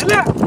起立